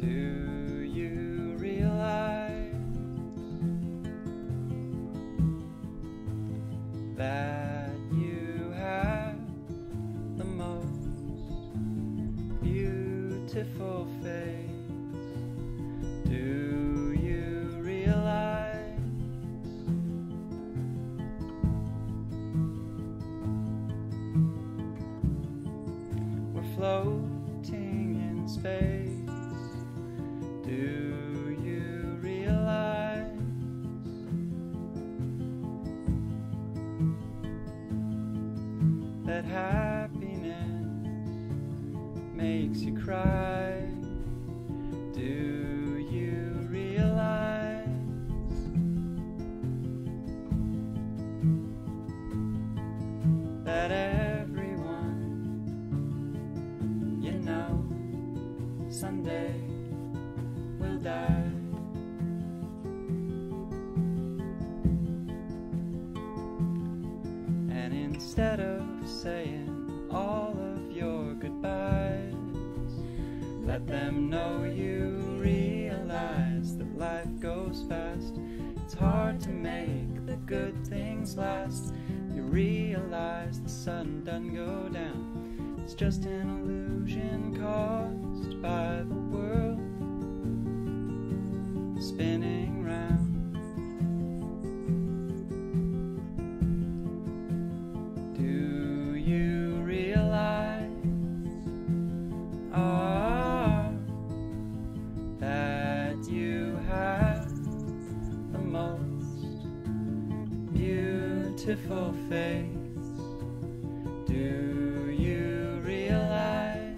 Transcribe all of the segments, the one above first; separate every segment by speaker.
Speaker 1: Do you realize that you have the most beautiful face? Do you realize we're floating in space? Do you realize that happiness makes you cry? Do you realize that everyone you know someday instead of saying all of your goodbyes, let them know you realize that life goes fast. It's hard to make the good things last. You realize the sun doesn't go down. It's just an illusion beautiful face? Do you realize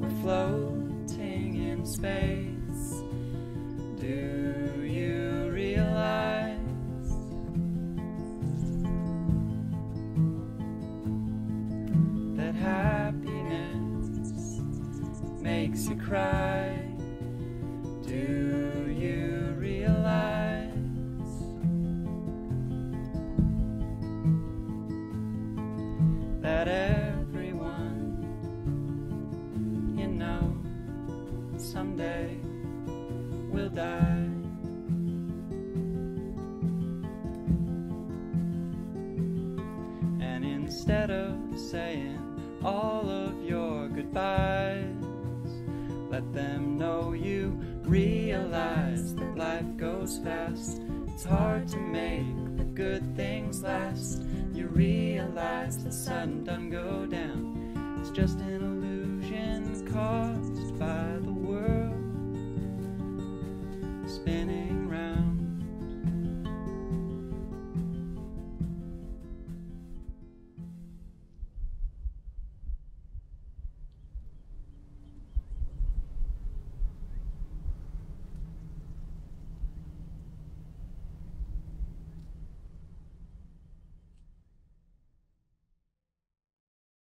Speaker 1: we're floating in space? Do you realize that happiness makes you cry? Do you realize that everyone you know someday will die? And instead of saying all of your goodbyes, goes fast. It's hard to make the good things last. You realize the sun doesn't go down. It's just an illusion caused